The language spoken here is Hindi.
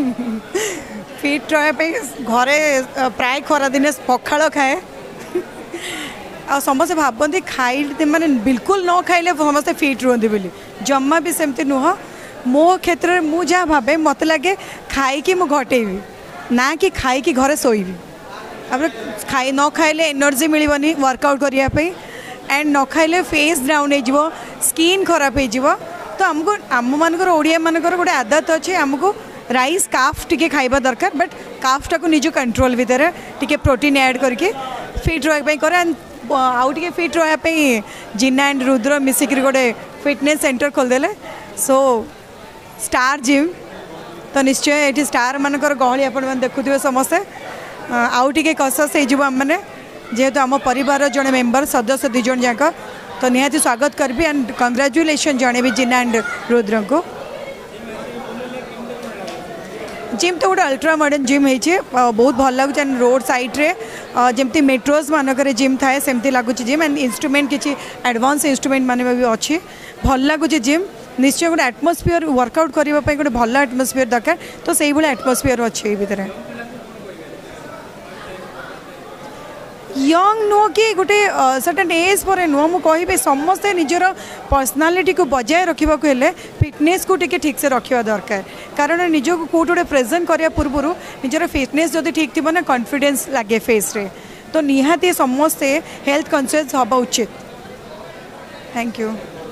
फिट रहा घरे प्राय खरा दिन पखाड़ खाए आ समस्त भावती खाई मैंने बिलकुल न खाइले समस्त फिट रुंती जमा भी सेमती नुह मो क्षेत्र में मुझे जहाँ भावे मत लगे खाई मुझे घटे ना कि खाई घर शोबी आप खाई न खाइले एनर्जी मिले वर्कआउट करने एंड न खाइले फेस ब्राउन हो स्किन खराब हो तो आमको आम मानक ओडिया मानक गोटे आदत अच्छे आमको रईस काफ टे खाइब दरकार बट काफ्टा को निज कंट्रोल भितर टी प्रोटीन एड करके फिट रहा कैंड आट रही जिना एंड रुद्र मिसिक गोटे फिटने सेन्टर खोलदेले सो स्टार जिम तो निश्चय ये स्टार मानक गहली आप देखु समस्ते आउ कसस होने जेहेतु आम पर जो मेम्बर सदस्य दुज जाक तो निहाती स्वागत करी एंड कंग्राचुलेसन जन जिना एंड रुद्र को जिम तो गोटे अल्ट्रा मडर्ण जिम हो बहुत भल लगुच रोड सैड्रे जमी मेट्रोज मानक जिम थाए सेमती लगुच जिम एंड इन्स्ट्रुमेंट किसी एडवांस इन्स्ट्रुमेंट मान भी अच्छी भल लगुच जिम निश्चय गोटे आटमोस्फियर वर्कआउट करने गोटे भल आटमोस्फियर दरकार तो से भाई आटमस्फि अच्छे ये भितर यंग नुह कि गोटे सर्टेन एज पर नुह मु समस्ते निजर पर्सनालीटी को बजाय रखा फिटनेस को टी ठीक से रखा दरकार कारण निजक कौट गोटे प्रेजेन्ट करने पूर्व निजर फिटनेस जदि ठीक थी ना कन्फिडेन्स लगे फेस्रे तो निहाती समस्ते हेल्थ कनसीयस हवा उचित थैंक यू